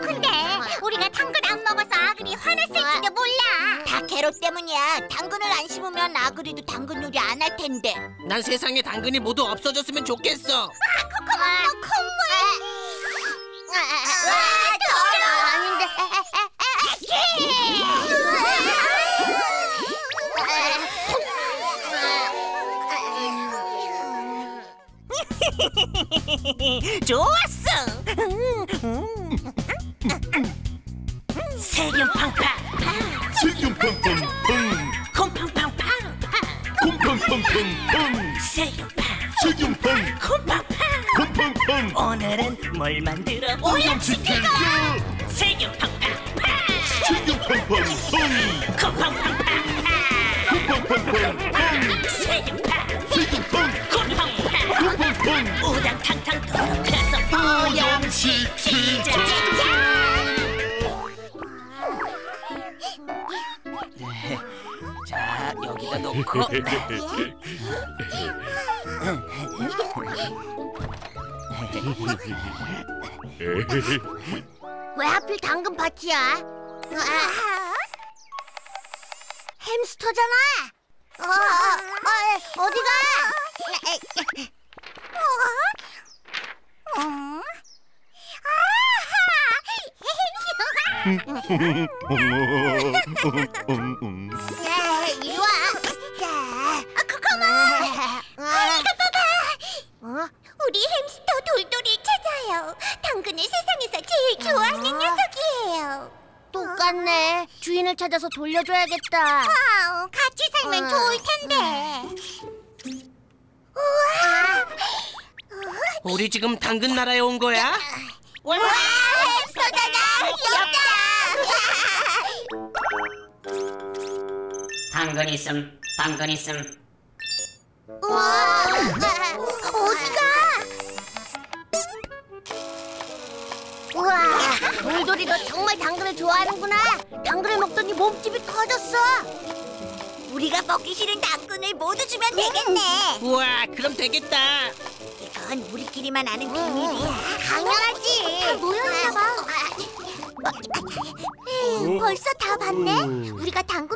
근데 우리가 당근 안 먹어서 아그리 화났을지도 몰라. 다 캐럿 때문이야. 당근을 안 심으면 아그리도 당근 요리 안 할 텐데. 난 세상에 당근이 모두 없어졌으면 좋겠어. 아 코코넛 콧물. 아, 아, 아, 좋았어. 세균 팡팡, 세균 팡팡팡 곰팡팡팡, 곰팡팡팡팡 세균 팡, 세균 팡. 곰팡팡. 곰팡팡. 오늘은 뭘 만들어 오염시킬까 세균 팡팡팡, 세균 팡팡팡 곰팡팡팡, 곰팡팡팡팡. 세균 팡, 우당탕탕 도둑해서 오염시키자 자, 여기다 놓고. 왜 하필 당근 파티야? 아, 햄스터잖아. 어, 어, 어, 어디가? 어? 어? 이리 와. 자, 코코마. 이거 봐봐. 어? 우리 햄스터 돌돌이를 찾아요. 당근을 세상에서 제일 좋아하는 녀석이에요. 똑같네. 주인을 찾아서 돌려줘야겠다. 같이 살면 좋을 텐데. 우와! 우리 지금 당근 나라에 온 거야? 와, 당근 있음, 당근 있음. 우와, 어디가? 우와, 돌돌이 너 정말 당근을 좋아하는구나. 당근을 먹더니 몸집이 커졌어. 우리가 먹기 싫은 당근을 모두 주면 되겠네. 우와, 그럼 되겠다. 이건 우리끼리만 아는 비밀이야. 당연하지. 다 모였나 봐. 에이, 벌써 다 봤네. 우리가 당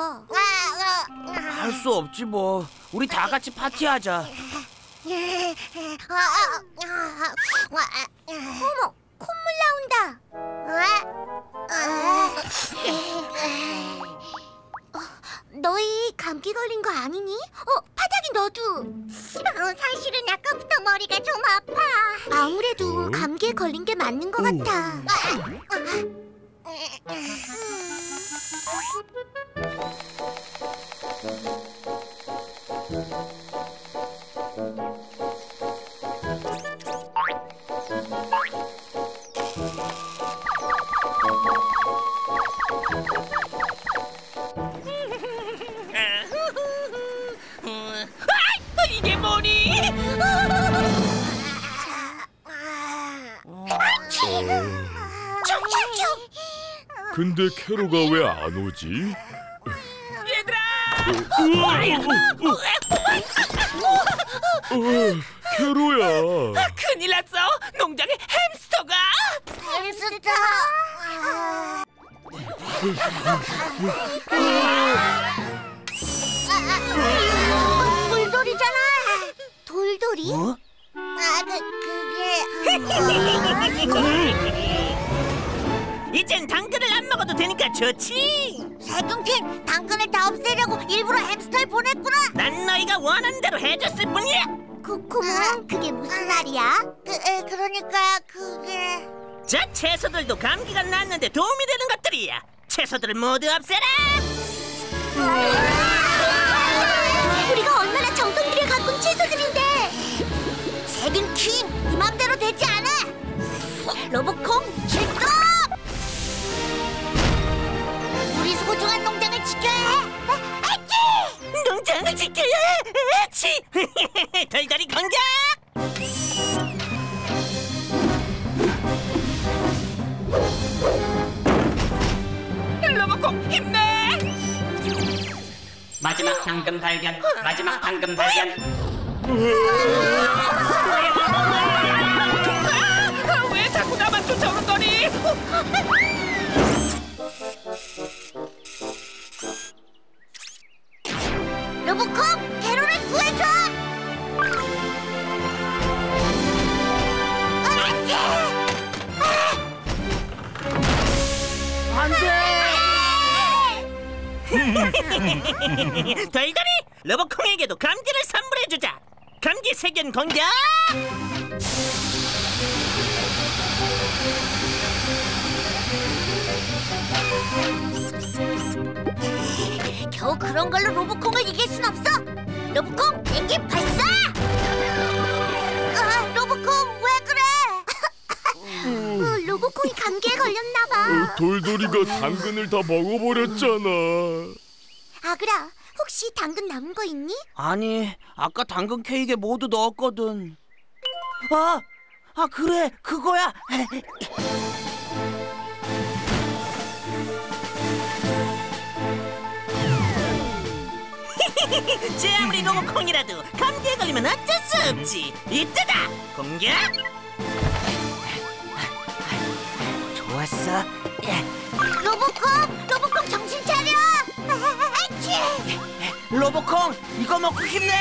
할 수 없지 뭐. 우리 다 같이 파티하자. 어머, 콧물 나온다. 어, 너희 감기 걸린 거 아니니? 어, 파닥이 너도. 사실은 아까부터 머리가 좀 아파. 아무래도 감기에 걸린 게 맞는 것 같아. 아, 이게 뭐니? 근데 캐로가 왜 안 오지? 얘들아! 어, 캐로야 큰일 났어! 농장에 햄스터가! 햄스터. 돌돌이잖아. 돌돌이? 어? 아, 그 그게 이젠 당근을 안 먹어도 되니까 좋지! 세균팀 당근을 다 없애려고 일부러 햄스터에 보냈구나. 난 너희가 원하는 대로 해줬을 뿐이야! 코코몽, 그게 무슨 말이야? 그, 에, 그러니까 그게 저 채소들도 감기가 났는데 도움이 되는 것들이야! 채소들을 모두 없애라! 치! 돌다리 공격! 로봇콩 힘내! 마지막 당근 발견! 마지막 당근 발견! 아, 왜 자꾸 나만 쫓아오는 거니? 로보캅! 개로를 구해줘! 안 아! 돼! 안 돼! 덜덜이 로보콩에게도 감기를 선물해주자! 감기 세균 공격! 겨우 그런 걸로 로봇콩을 이길 순 없어. 로봇콩 비행기 발사! 아, 로봇콩 왜 그래? 어, 로봇콩이 감기에 걸렸나 봐. 어, 돌돌이가 당근을 다 먹어버렸잖아. 아그라, 혹시 당근 남은 거 있니? 아니, 아까 당근 케이크에 모두 넣었거든. 아, 아 그래, 그거야. 제 아무리 로봇콩이라도 감기에 걸리면 어쩔 수 없지. 이때다. 공격. 좋았어. 예, 로봇콩, 로봇콩 정신 차려! 아치! 로봇콩, 이거 먹고 힘내.